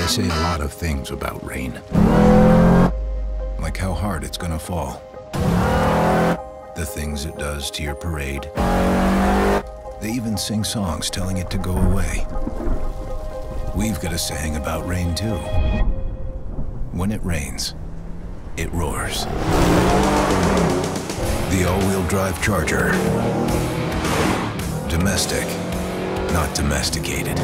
They say a lot of things about rain. Like how hard it's gonna fall. The things it does to your parade. They even sing songs telling it to go away. We've got a saying about rain too. When it rains, it roars. The all-wheel drive Charger. Domestic, not domesticated.